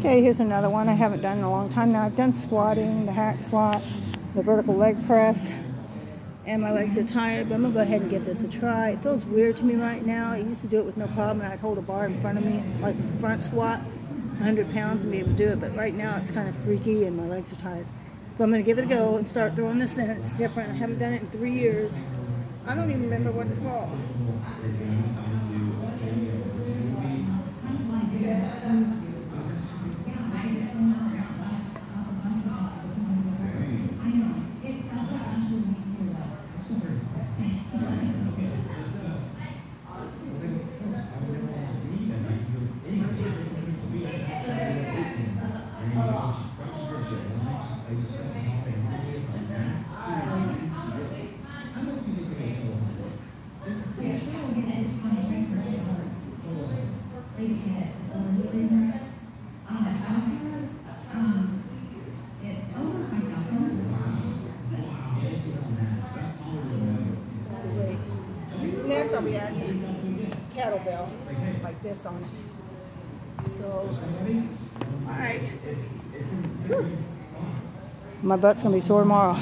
Okay, here's another one I haven't done in a long time now. I've done squatting, the hack squat, the vertical leg press, and my legs are tired, but I'm gonna go ahead and give this a try. It feels weird to me right now. I used to do it with no problem, and I'd hold a bar in front of me, like front squat, 100 pounds, and be able to do it, but right now it's kind of freaky and my legs are tired. But I'm gonna give it a go and start throwing this in. It's different. I haven't done it in three years. I don't even remember what it's called. This on it. So, alright. My butt's gonna be sore tomorrow.